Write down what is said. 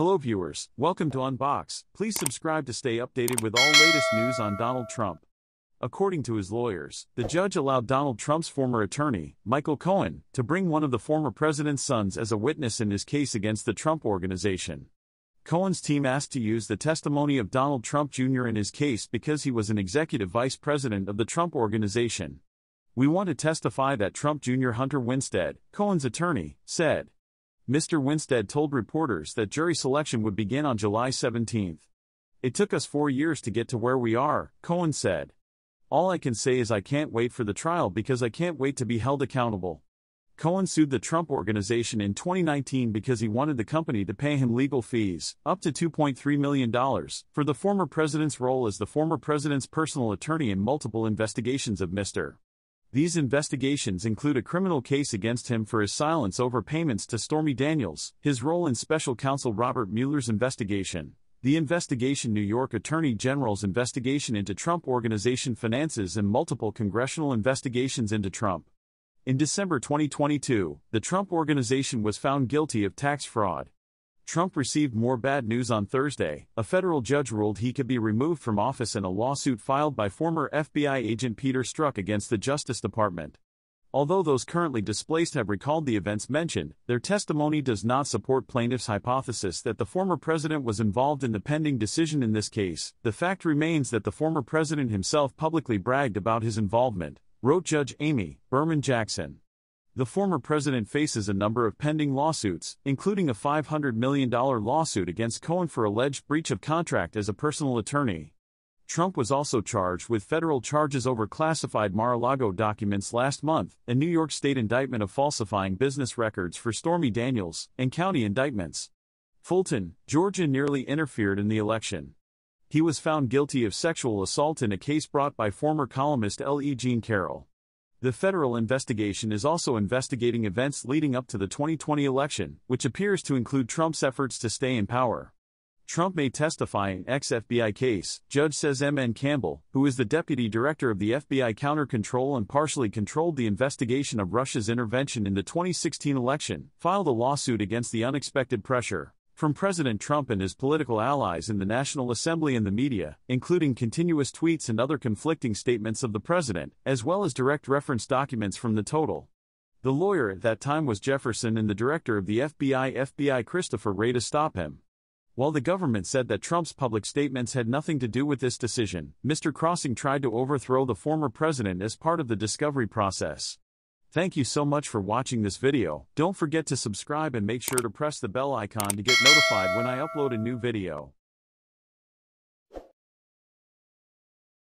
Hello viewers, welcome to Unbox. Please subscribe to stay updated with all latest news on Donald Trump. According to his lawyers, the judge allowed Donald Trump's former attorney, Michael Cohen, to bring one of the former president's sons as a witness in his case against the Trump Organization. Cohen's team asked to use the testimony of Donald Trump Jr. in his case because he was an executive vice president of the Trump Organization. We want to testify that Trump Jr. Hunter Winstead, Cohen's attorney, said. Mr. Winstead told reporters that jury selection would begin on July 17. It took us four years to get to where we are, Cohen said. All I can say is I can't wait for the trial because I can't wait to be held accountable. Cohen sued the Trump Organization in 2019 because he wanted the company to pay him legal fees, up to $2.3 million, for the former president's role as the former president's personal attorney in multiple investigations of Mr. These investigations include a criminal case against him for his silence over payments to Stormy Daniels, his role in special counsel Robert Mueller's investigation, the investigation New York Attorney General's investigation into Trump Organization finances and multiple congressional investigations into Trump. In December 2022, the Trump Organization was found guilty of tax fraud. Trump received more bad news on Thursday. A federal judge ruled he could be removed from office in a lawsuit filed by former FBI agent Peter Strzok against the Justice Department. Although those currently displaced have recalled the events mentioned, their testimony does not support plaintiffs' hypothesis that the former president was involved in the pending decision in this case. The fact remains that the former president himself publicly bragged about his involvement, wrote Judge Amy Berman Jackson. The former president faces a number of pending lawsuits, including a $500 million lawsuit against Cohen for alleged breach of contract as a personal attorney. Trump was also charged with federal charges over classified Mar a Lago documents last month, a New York State indictment of falsifying business records for Stormy Daniels, and county indictments. Fulton, Georgia nearly interfered in the election. He was found guilty of sexual assault in a case brought by former columnist L. E. Jean Carroll. The federal investigation is also investigating events leading up to the 2020 election, which appears to include Trump's efforts to stay in power. Trump may testify in ex FBI case, judge says M. N. Campbell, who is the deputy director of the FBI counter control and partially controlled the investigation of Russia's intervention in the 2016 election, filed a lawsuit against the unexpected pressure from President Trump and his political allies in the National Assembly and the media, including continuous tweets and other conflicting statements of the president, as well as direct reference documents from the total. The lawyer at that time was Jefferson and the director of the FBI FBI Christopher Wray to stop him. While the government said that Trump's public statements had nothing to do with this decision, Mr. Crossing tried to overthrow the former president as part of the discovery process. Thank you so much for watching this video. Don't forget to subscribe and make sure to press the bell icon to get notified when I upload a new video.